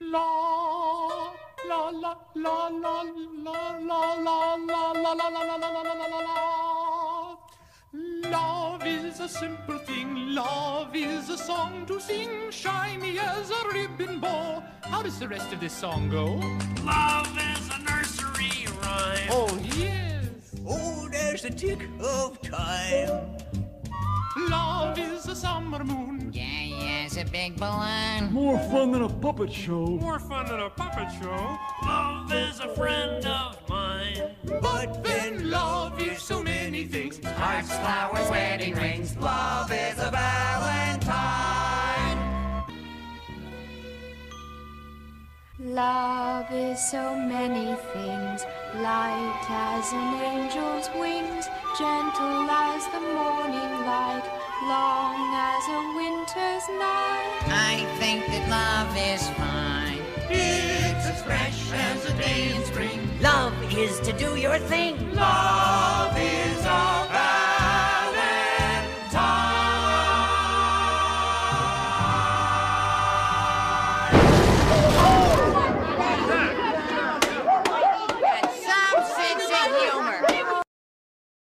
la la la la la la la la la la la la la la la la la Love is a simple thing, love is a song to sing, shiny as a ribbon bow. How does the rest of this song go? Love is a nursery rhyme. Oh, yes. Oh, there's the tick of time. Love is a summer moon. Yeah, yeah, it's a big balloon. More fun than a puppet show. More fun than a puppet show. Oh, love is a friend of mine. But then love is so many things. Hearts, flowers, wedding rings. Love is a valentine. Love is so many things, light as an angel's wings, gentle as the morning light, long as a winter's night. I think that love is fine. It's as fresh as a day in spring. Love is to do your thing. Love